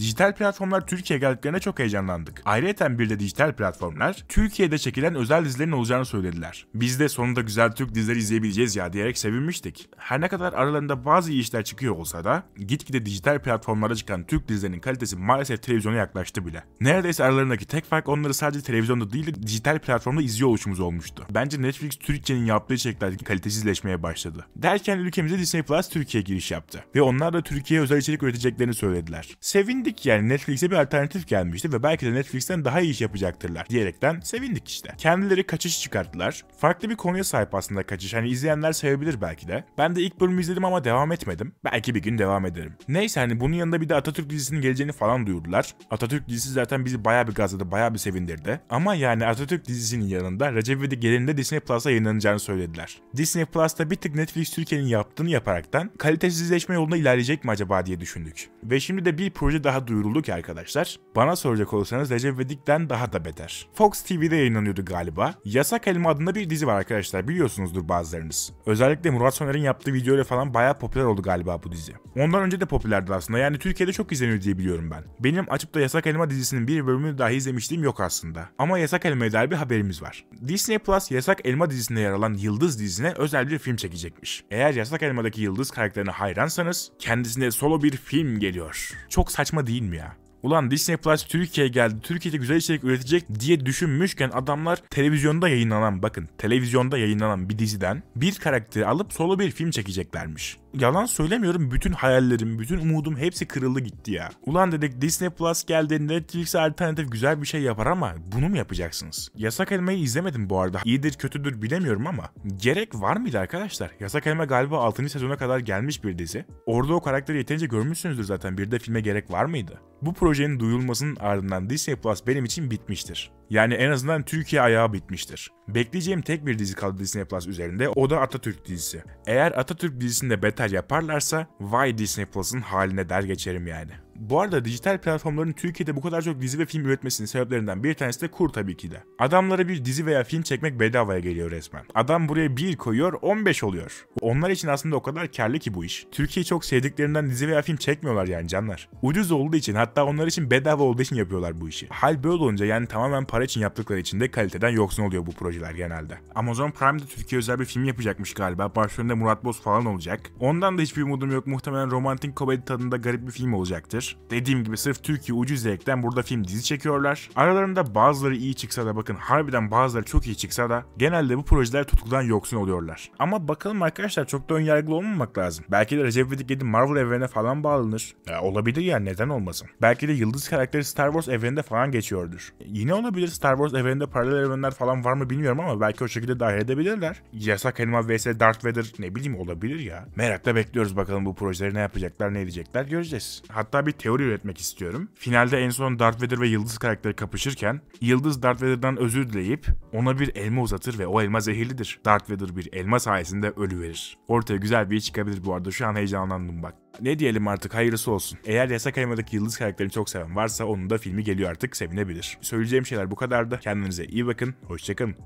Dijital platformlar Türkiye'ye geldiklerine çok heyecanlandık. Ayrıca bir de dijital platformlar Türkiye'de çekilen özel dizilerin olacağını söylediler. Biz de sonunda güzel Türk dizileri izleyebileceğiz ya diyerek sevinmiştik. Her ne kadar aralarında bazı iyi işler çıkıyor olsa da gitgide dijital platformlara çıkan Türk dizilerinin kalitesi maalesef televizyona yaklaştı bile. Neredeyse aralarındaki tek fark onları sadece televizyonda değil de dijital platformda izliyor oluşumuz olmuştu. Bence Netflix Türkiye'nin yaptığı içeriklerdeki kalitesizleşmeye başladı. Derken ülkemize Disney Plus Türkiye giriş yaptı. Ve onlar da Türkiye'ye özel içerik üreteceklerini söylediler. Sevindik yani Netflix'e bir alternatif gelmişti ve belki de Netflix'ten daha iyi iş yapacaktırlar diyerekten sevindik işte. Kendileri kaçış çıkarttılar. Farklı bir konuya sahip aslında kaçış. Hani izleyenler sevebilir belki de. Ben de ilk bölümü izledim ama devam etmedim. Belki bir gün devam ederim. Neyse hani bunun yanında bir de Atatürk dizisinin geleceğini falan duyurdular. Atatürk dizisi zaten bizi bayağı bir gazladı, bayağı bir sevindirdi. Ama yani Atatürk dizisinin yanında Recep İvedik gelinde Disney Plus'a yayınlanacağını söylediler. Disney Plus'ta bir tık Netflix Türkiye'nin yaptığını yaparaktan kalitesizleşme yolunda ilerleyecek mi acaba diye düşündük. Ve şimdi de bir proje daha duyuruldu ki arkadaşlar. Bana soracak olursanız Recep İvedik'ten daha da beter. Fox TV'de yayınlanıyordu galiba. Yasak Elma adında bir dizi var arkadaşlar biliyorsunuzdur bazılarınız. Özellikle Murat Soner'in yaptığı videoyla falan bayağı popüler oldu galiba bu dizi. Ondan önce de popülerdi aslında yani Türkiye'de çok izleniyor diye biliyorum ben. Benim açıp da Yasak Elma dizisinin bir bölümünü dahi izlemişliğim yok aslında. Ama Yasak Elma'ya dair bir haberimiz var. Disney Plus Yasak Elma dizisinde yer alan Yıldız dizisine özel bir film çekecekmiş. Eğer Yasak Elma'daki Yıldız karakterine hayransanız kendisine solo bir film geliyor. Çok saçma değil mi ya? Ulan Disney Plus Türkiye'ye geldi, Türkiye'de güzel içerik üretecek diye düşünmüşken adamlar televizyonda yayınlanan, bakın televizyonda yayınlanan bir diziden bir karakteri alıp solo bir film çekeceklermiş. Yalan söylemiyorum bütün hayallerim, bütün umudum hepsi kırıldı gitti ya. Ulan dedik Disney Plus geldi Netflix'e alternatif güzel bir şey yapar ama bunu mu yapacaksınız? Yasak Elma'yı izlemedim bu arada. İyidir kötüdür bilemiyorum ama gerek var mıydı arkadaşlar? Yasak Elma galiba 6. sezona kadar gelmiş bir dizi. Orada o karakteri yeterince görmüşsünüzdür zaten. Bir de filme gerek var mıydı? Bu projenin duyulmasının ardından Disney Plus benim için bitmiştir. Yani en azından Türkiye ayağı bitmiştir. Bekleyeceğim tek bir dizi kaldı Disney Plus üzerinde o da Atatürk dizisi. Eğer Atatürk dizisinde beter yaparlarsa vay Disney Plus'ın haline der geçerim yani. Bu arada dijital platformların Türkiye'de bu kadar çok dizi ve film üretmesinin sebeplerinden bir tanesi de kur tabii ki de. Adamlara bir dizi veya film çekmek bedavaya geliyor resmen. Adam buraya 1 koyuyor 15 oluyor. Onlar için aslında o kadar karlı ki bu iş. Türkiye'yi çok sevdiklerinden dizi veya film çekmiyorlar yani canlar. Ucuz olduğu için hatta onlar için bedava olduğu için yapıyorlar bu işi. Hal böyle olunca yani tamamen para için yaptıkları için de kaliteden yoksun oluyor bu projeler genelde. Amazon Prime'de Türkiye özel bir film yapacakmış galiba. Başrolünde Murat Boz falan olacak. Ondan da hiçbir umudum yok. Muhtemelen romantik komedi tadında garip bir film olacaktır. Dediğim gibi sırf Türkiye ucuz zevkten burada film dizi çekiyorlar. Aralarında bazıları iyi çıksa da bakın harbiden bazıları çok iyi çıksa da genelde bu projeler tutkudan yoksun oluyorlar. Ama bakalım arkadaşlar çok da önyargılı olmamak lazım. Belki de Recep İvedik 7 Marvel evrenine falan bağlanır. Ya, olabilir ya neden olmasın. Belki de yıldız karakteri Star Wars evreninde falan geçiyordur. Yine olabilir Star Wars evreninde paralel evrenler falan var mı bilmiyorum ama belki o şekilde dahil edebilirler. Yasak Elma vs Darth Vader ne bileyim olabilir ya. Merakla bekliyoruz bakalım bu projeleri ne yapacaklar ne edecekler göreceğiz. Hatta bir teori üretmek istiyorum. Finalde en son Darth Vader ve Yıldız karakteri kapışırken Yıldız Darth Vader'dan özür dileyip ona bir elma uzatır ve o elma zehirlidir. Darth Vader bir elma sayesinde ölü verir. Ortaya güzel bir iş çıkabilir bu arada. Şu an heyecanlandım bak. Ne diyelim artık hayırlısı olsun. Eğer Yasak Elma'daki Yıldız karakterini çok seven varsa onun da filmi geliyor artık sevinebilir. Söyleyeceğim şeyler bu kadardı. Kendinize iyi bakın. Hoşçakalın.